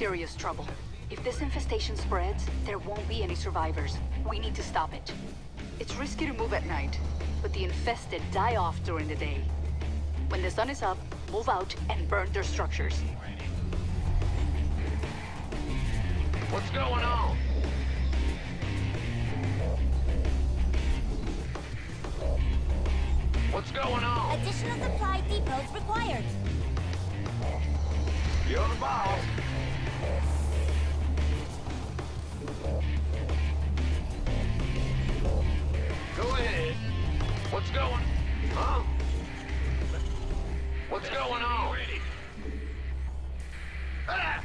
serious trouble. If this infestation spreads, there won't be any survivors. We need to stop it. It's risky to move at night, but the infested die off during the day. When the sun is up, move out and burn their structures. What's going on? What's going on? Additional supply depots required. You're the boss. What's going? Huh? What's going on? Ah!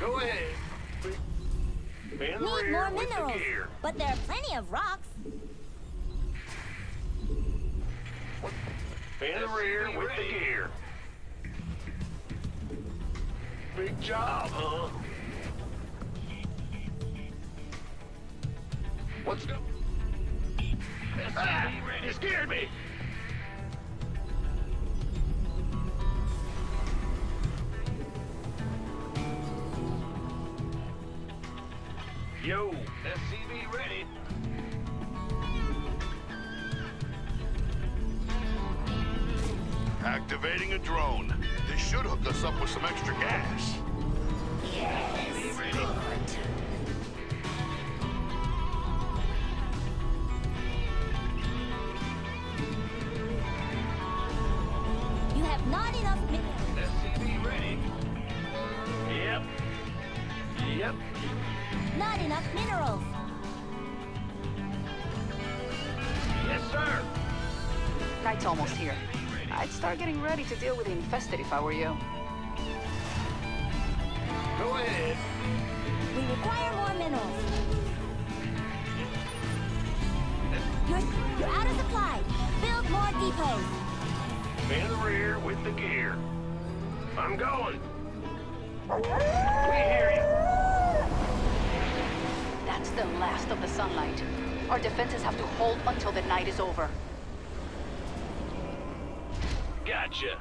Go ahead. Be Need more with the minerals, gear. but there are plenty of rocks. Be in the rear with the gear. Big job, huh? What's go? Ah, you scared me. Yo, SCV ready. Activating a drone. This should hook us up with some extra gas. Enough minerals. Yes, sir. Night's almost here. I'd start getting ready to deal with the infested if I were you. Go ahead. We require more minerals. You're, you're out of supply. Build more depots. In the rear with the gear. I'm going. We hear you. That's the last of the sunlight. Our defenses have to hold until the night is over. Gotcha.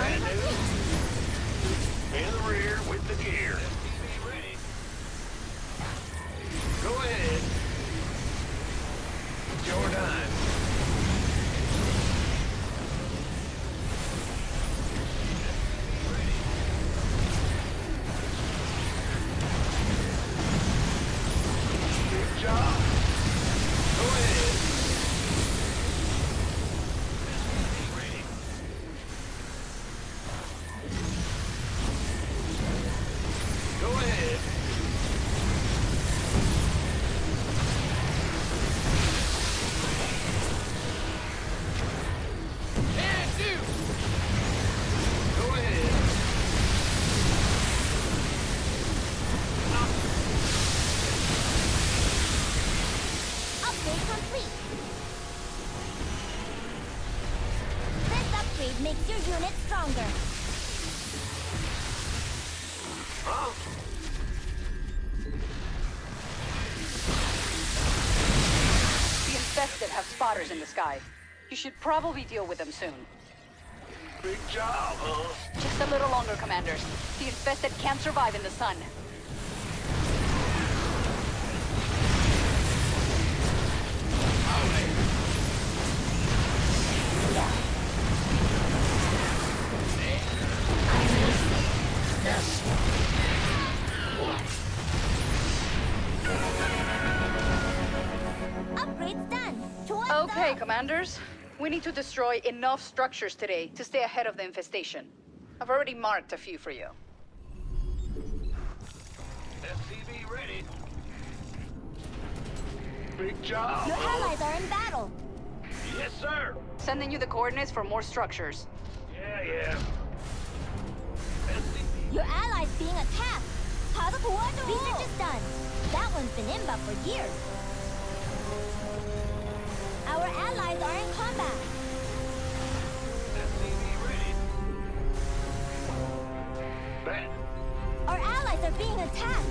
In the rear with the gear. Go ahead. spotters in the sky. You should probably deal with them soon. Big job, huh? Just a little longer, Commanders. The infested can't survive in the sun. Upgrade Okay, commanders. We need to destroy enough structures today to stay ahead of the infestation. I've already marked a few for you. SCV ready. Big job! Your allies are in battle! Yes, sir! Sending you the coordinates for more structures. Yeah, yeah. Your allies being attacked! Research is done! That one's been in for years! Our allies are in combat. Our allies are being attacked.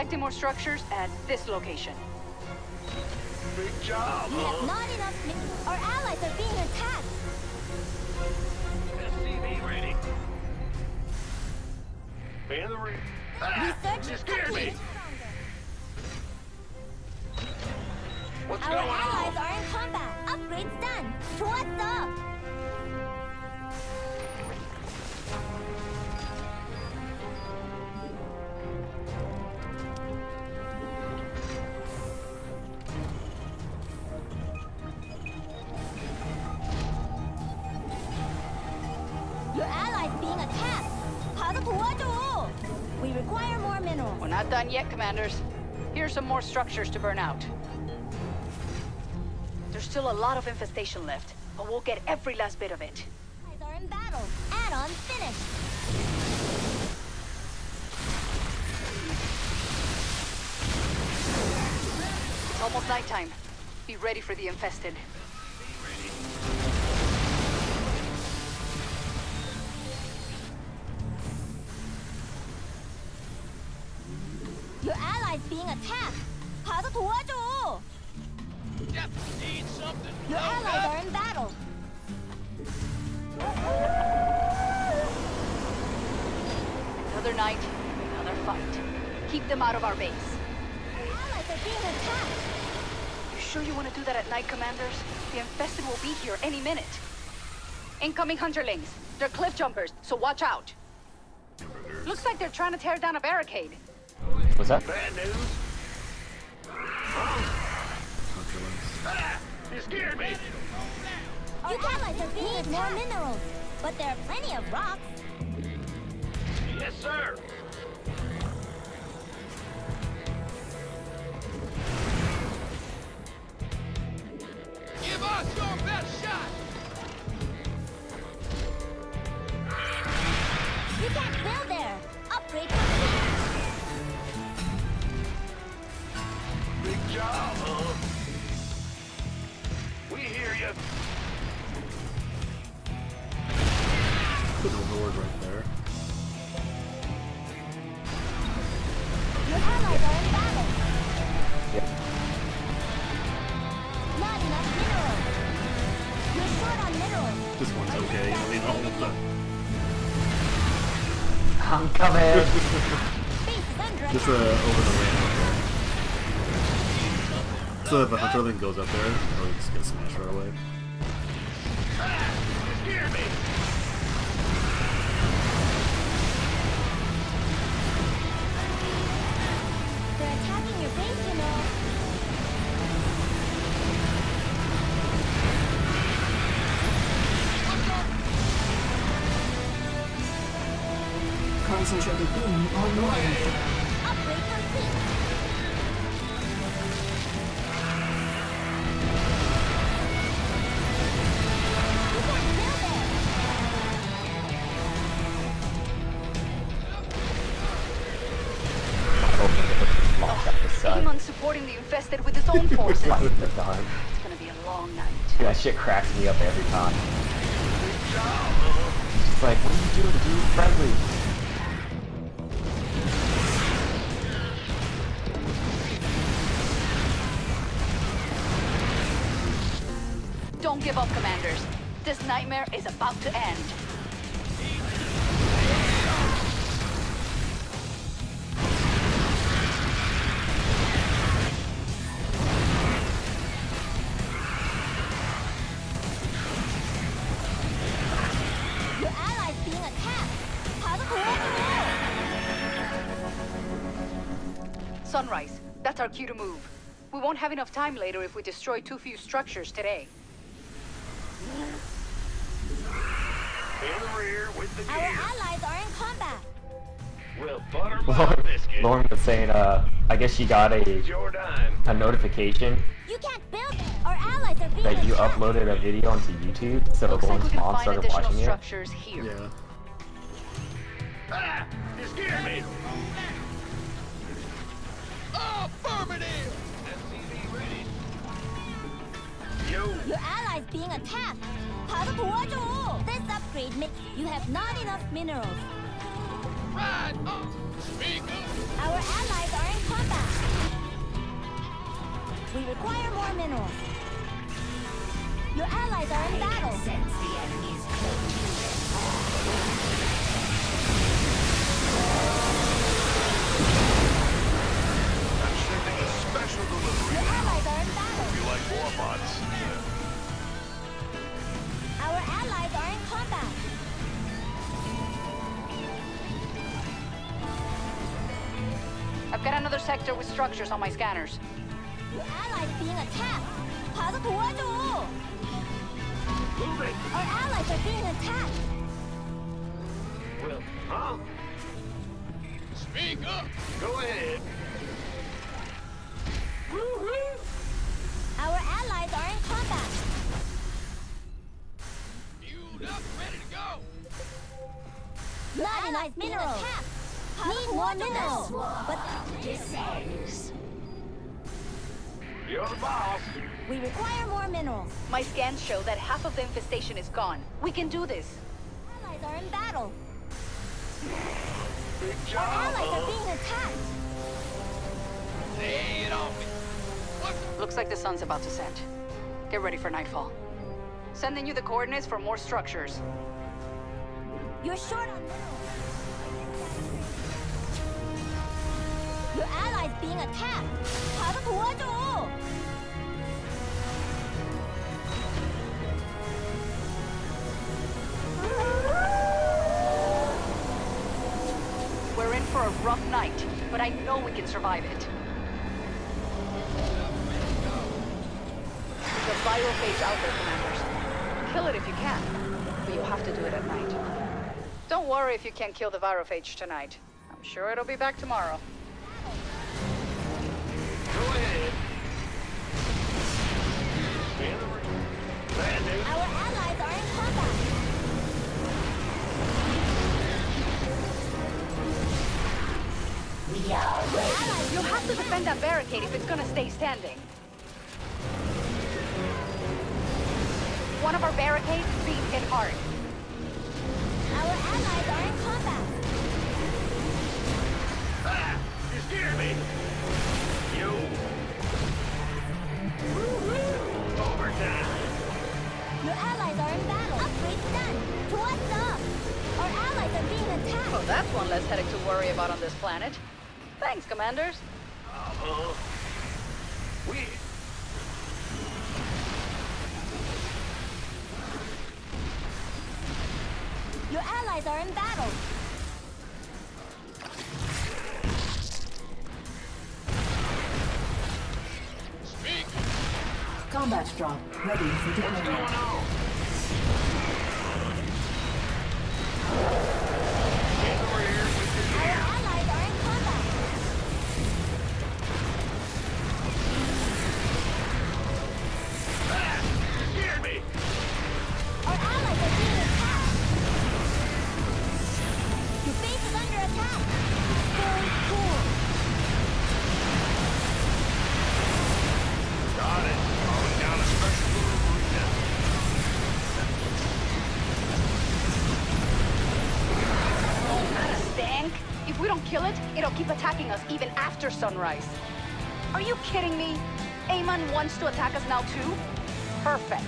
Detecting more structures at this location. Big job, We have not enough. mi- Our allies are being attacked. SCV ready. In the rear. Ah, Research you scared me. What's Our going allies on? are in combat. Upgrades done. 좋았 We're not done yet, commanders. Here's some more structures to burn out. There's still a lot of infestation left, but we'll get every last bit of it. Allies are in battle. Add-on finished. It's almost nighttime. Be ready for the infested. allies being attacked. 가서 도와줘. Your allies are in battle. Another night, another fight. Keep them out of our base. Your allies are being attacked. You sure you want to do that at night, commanders? The infested will be here any minute. Incoming hunterlings. They're cliff jumpers, so watch out. Looks like they're trying to tear down a barricade. What's that? Bad news. You scared me. Are being more minerals, but there are plenty of rocks. Yes, sir. Give us your best shot! This one's okay. You don't need all of the. I'm coming! Base is under Just uh, over the ramp. So if a hunterling goes up there, probably just get smashed right away. Ah, Concentrated beam online. Upgrade complete. You can't build there. Locked out the sun. Demon's supporting the infested with his own forces. Light the dawn. It's gonna be a long night. Dude, that shit cracks me up every time. Big job, huh? It's like, what are you doing, dude? Friendly. nightmare is about to end. Your allies being attacked. Sunrise, that's our cue to move. We won't have enough time later if we destroy too few structures today. Our gear. allies are in combat. We'll butter my Lauren. Lauren was saying, uh, I guess she got a, It's your dime. a notification You can't build it. Our allies are being that you attacked. uploaded a video onto YouTube, so Looks Lauren's can mom started watching it. structures here. Yeah. Ah! You scared me! Affirmative! Yo! Your allies being attacked. Upgrade makes you have not enough minerals. Right on! Our allies are in combat. We require more minerals. Your allies are in battle. I'm sending a special delivery Your allies are in battle. You like more I've got another sector with structures on my scanners. The allies being attacked. Move it. Our allies are being attacked. Well, huh? Speak up. Go ahead. Our allies are in combat. Fueled up, ready to go. Not allies mineral. Being attacked. Need more minerals. But You're the boss. we require more minerals. My scans show that half of the infestation is gone. We can do this. Allies are in battle. Big Our allies are being attacked. Lay it on? Looks like the sun's about to set. Get ready for nightfall. Sending you the coordinates for more structures. You're short on minerals. being attacked. 도와줘. We're in for a rough night, but I know we can survive it. There's a virophage out there, Commanders. Kill it if you can, but you have to do it at night. Don't worry if you can't kill the virophage tonight. I'm sure it'll be back tomorrow. Have to defend that barricade if it's gonna stay standing. One of our barricades is being hit hard. Our allies are in combat. Ah! You scared me. You. Woo-hoo! Overtime. Your allies are in battle. Upgrade done. To what's up? Our allies are being attacked. Well, that's one less headache to worry about on this planet. Thanks, Commanders. We... Your allies are in battle. Speak! Combat drop ready for deployment. after sunrise. Are you kidding me? Amon wants to attack us now too? Perfect.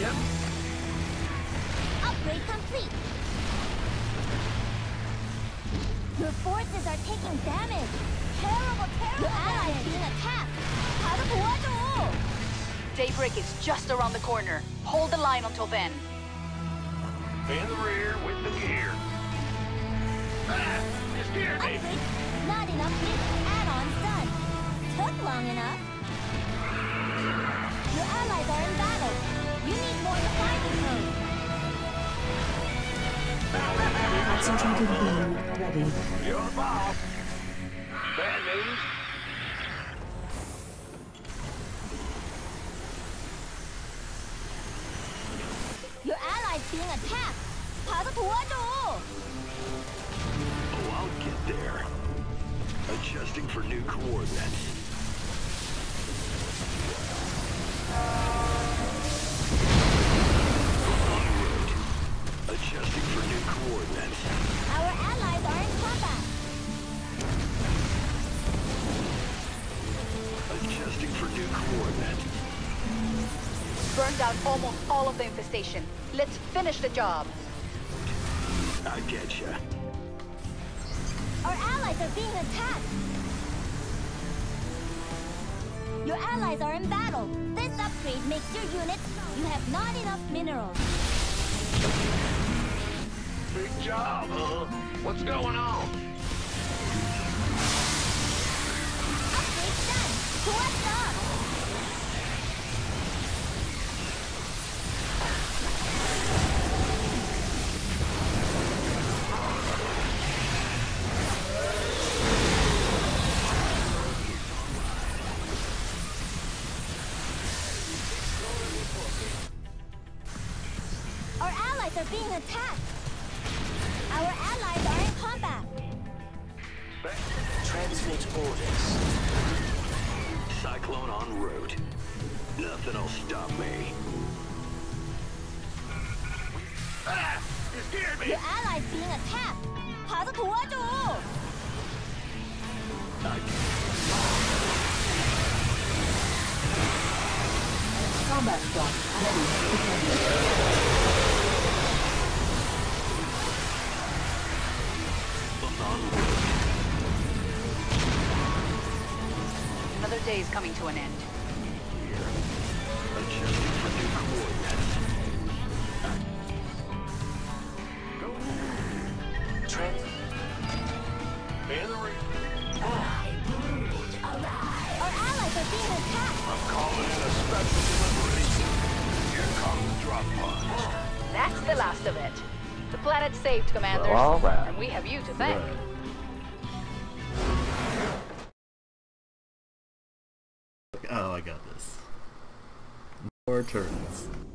Yep. Upgrade complete. Your forces are taking damage. Terrible, terrible. Your allies being attacked. 가서 도와줘. Daybreak is just around the corner. Hold the line until then. In the rear with the gear. Ah! Me. Upgrade Not enough new add-ons done. Took long enough. Your allies are in battle. You need more depots. Concentrated beam ready. Boss. Adjusting for new coordinates. Our allies are in combat. Adjusting for new coordinates. Burned out almost all of the infestation. Let's finish the job. I get ya. Our allies are being attacked. Your allies are in battle. This upgrade makes your units. You have not enough minerals. Big job, huh? What's going on? cyclone en route. Nothing'll stop me. Ah! You scared me! Your ally's being attacked! 跑得土啊主! Combat stop. Ready. Day is coming to an end. Adjusting for new coordinates. Trans... En route. Our allies are being attacked. I'm calling in a special delivery. Here comes the drop pod. That's the last of it. The planet's saved, Commanders. Well, all right. And we have you to thank. Right. Oh,